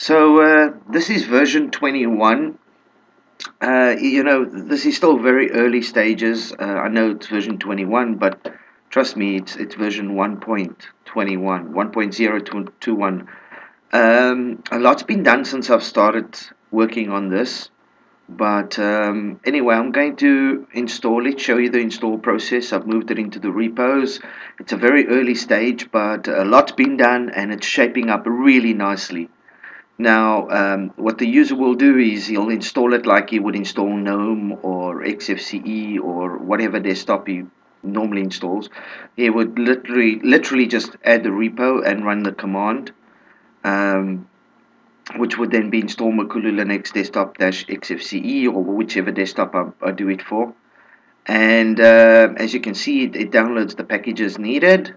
So uh, this is version 21. Uh, you know, this is still very early stages. Uh, I know it's version 21, but trust me, it's it's version 1.21, 1.021. Um, a lot's been done since I've started working on this. But um, anyway, I'm going to install it, show you the install process. I've moved it into the repos. It's a very early stage, but a lot's been done and it's shaping up really nicely. Now, um, what the user will do is he'll install it like he would install GNOME or XFCE or whatever desktop he normally installs. He would literally, literally just add the repo and run the command. Um, which would then be install Makulu Linux desktop dash XFCE or whichever desktop I, I do it for. And uh, as you can see, it, it downloads the packages needed.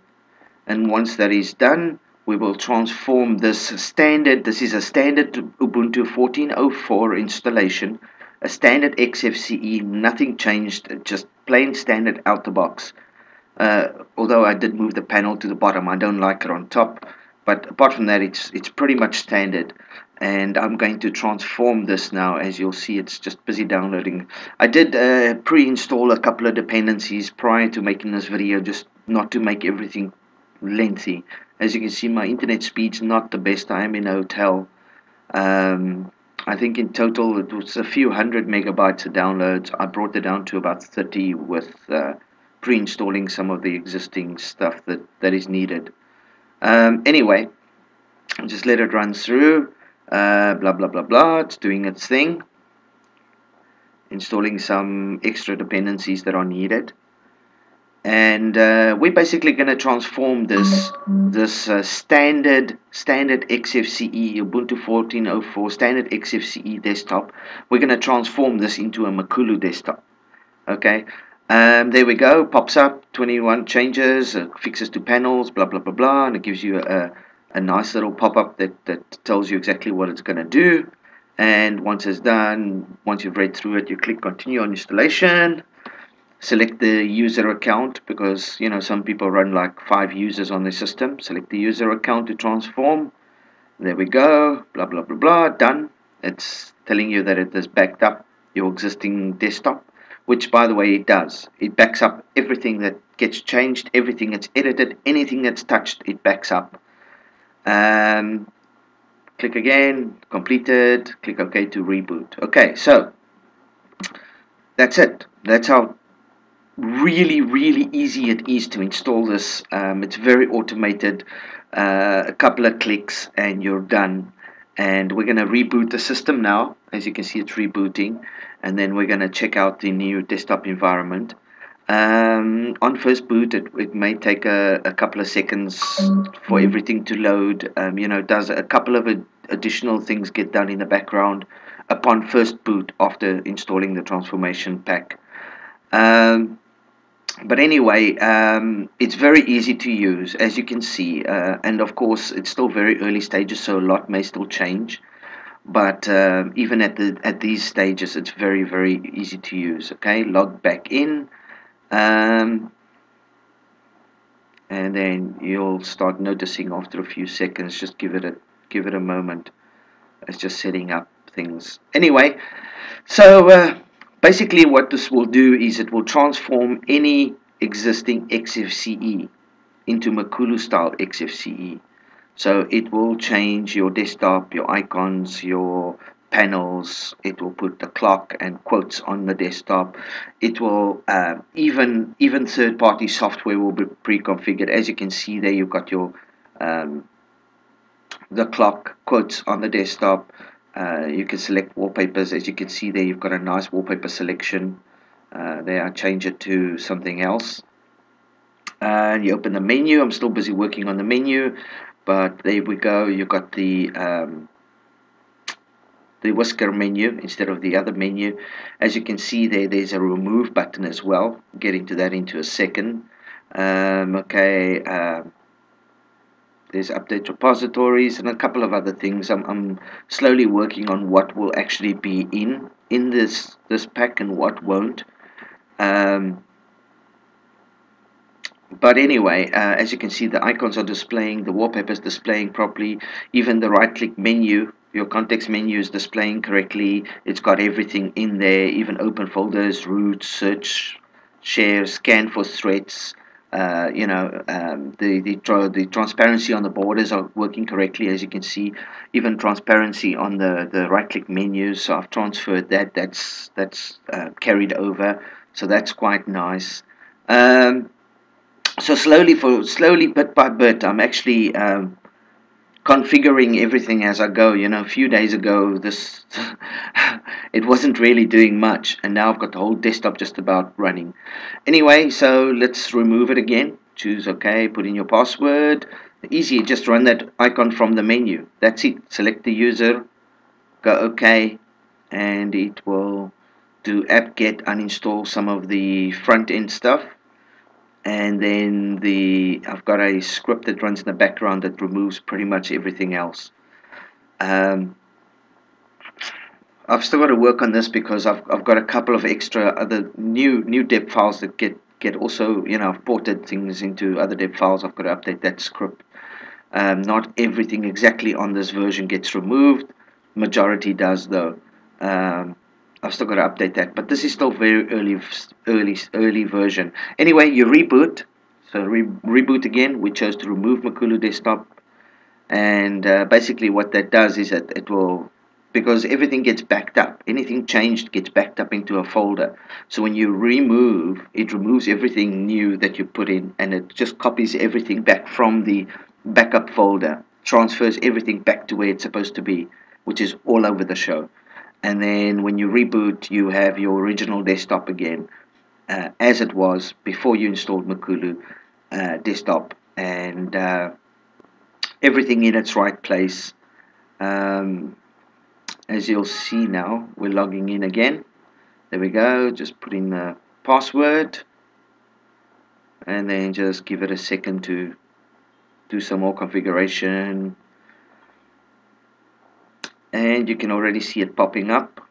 And once that is done, we will transform this standard, this is a standard Ubuntu 14.04 installation, a standard XFCE, nothing changed, just plain standard out the box. Uh, although I did move the panel to the bottom, I don't like it on top but apart from that it's it's pretty much standard. And I'm going to transform this now as you'll see it's just busy downloading. I did uh, pre-install a couple of dependencies prior to making this video just not to make everything lengthy as you can see my internet speed's not the best I am in a hotel um, I think in total it was a few hundred megabytes of downloads I brought it down to about 30 with uh, pre-installing some of the existing stuff that, that is needed um, anyway, just let it run through. Uh, blah, blah, blah, blah. It's doing its thing. Installing some extra dependencies that are needed. And uh, we're basically going to transform this this uh, standard standard XFCE Ubuntu 14.04 standard XFCE desktop. We're going to transform this into a Makulu desktop. Okay, um, there we go, pops up, 21 changes, uh, fixes to panels, blah, blah, blah, blah, and it gives you a, a nice little pop-up that, that tells you exactly what it's going to do. And once it's done, once you've read through it, you click continue on installation, select the user account because, you know, some people run like five users on the system. Select the user account to transform. There we go, blah, blah, blah, blah, done. It's telling you that it has backed up your existing desktop which by the way it does. It backs up everything that gets changed, everything that's edited, anything that's touched, it backs up. Um, click again, completed, click OK to reboot. Okay, so that's it. That's how really, really easy it is to install this. Um, it's very automated. Uh, a couple of clicks and you're done. And we're going to reboot the system now. As you can see, it's rebooting and then we're going to check out the new desktop environment. Um, on first boot, it, it may take a, a, couple of seconds for everything to load. Um, you know, does a couple of ad additional things get done in the background upon first boot after installing the transformation pack. Um, but anyway, um, it's very easy to use, as you can see. Uh, and of course, it's still very early stages, so a lot may still change. But uh, even at the at these stages it's very very easy to use okay? Log back in um, and then you'll start noticing after a few seconds just give it a give it a moment. It's just setting up things. Anyway so uh, basically what this will do is it will transform any existing XFCE into Makulu style XFCE so it will change your desktop, your icons, your panels. It will put the clock and quotes on the desktop. It will uh, even even third-party software will be pre-configured. As you can see there, you've got your um, the clock quotes on the desktop. Uh, you can select wallpapers. As you can see there, you've got a nice wallpaper selection. Uh, there, I change it to something else. And you open the menu. I'm still busy working on the menu but there we go you've got the um, the whisker menu instead of the other menu as you can see there there's a remove button as well getting to that into a second um, okay uh, there's update repositories and a couple of other things I'm, I'm slowly working on what will actually be in in this this pack and what won't um, but anyway, uh, as you can see, the icons are displaying, the wallpaper is displaying properly. Even the right-click menu your context menu is displaying correctly. It's got everything in there, even open folders, root, search, share, scan for threads. Uh, you know, um, the, the, the transparency on the borders are working correctly, as you can see. Even transparency on the, the right-click menus, so I've transferred that. That's, that's uh, carried over, so that's quite nice. Um, so slowly, for slowly, bit by bit, I'm actually um, configuring everything as I go. You know, a few days ago, this it wasn't really doing much, and now I've got the whole desktop just about running. Anyway, so let's remove it again. Choose OK, put in your password. Easy, just run that icon from the menu. That's it. Select the user, go OK, and it will do apt-get uninstall some of the front end stuff and then the I've got a script that runs in the background that removes pretty much everything else. Um, I've still got to work on this because I've I've got a couple of extra other new new deb files that get get also you know I've ported things into other deb files. I've got to update that script. Um, not everything exactly on this version gets removed. Majority does though. Um, I've still got to update that, but this is still very early, early, early version. Anyway, you reboot. So re reboot again. We chose to remove Makulu desktop, and uh, basically what that does is that it will, because everything gets backed up. Anything changed gets backed up into a folder. So when you remove, it removes everything new that you put in, and it just copies everything back from the backup folder, transfers everything back to where it's supposed to be, which is all over the show and then when you reboot you have your original desktop again uh, as it was before you installed Makulu uh, desktop. And uh, everything in its right place. Um, as you'll see now we're logging in again. There we go. Just put in the password. And then just give it a second to do some more configuration and you can already see it popping up.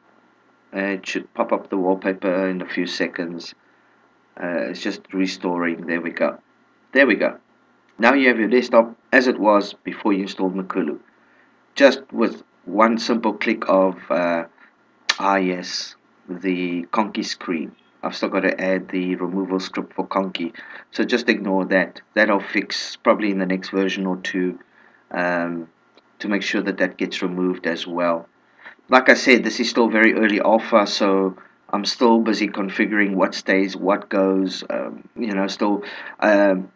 It should pop up the wallpaper in a few seconds. Uh, it's just restoring. There we go. There we go. Now you have your desktop as it was before you installed Makulu just with one simple click of uh, ah yes the Conky screen. I've still got to add the removal script for Conky so just ignore that. That'll fix probably in the next version or two. Um, to make sure that that gets removed as well. Like I said, this is still very early alpha, so I'm still busy configuring what stays, what goes. Um, you know, still um,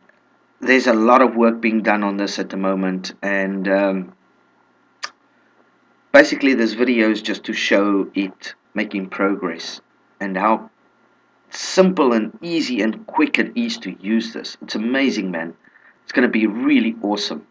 there's a lot of work being done on this at the moment, and um, basically this video is just to show it making progress and how simple and easy and quick it is to use this. It's amazing, man. It's going to be really awesome.